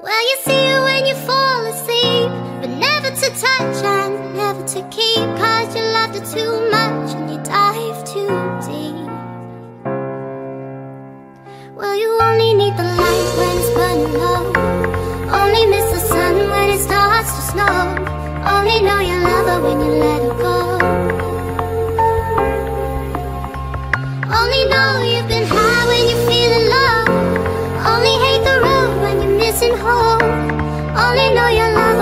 Well, you see it when you fall asleep But never to touch and never to keep Cause you loved her too much and you dive too deep. Well, you only need the light when it's burning low. Only miss the sun when it starts to snow. Only know you love her when you let her Only know your love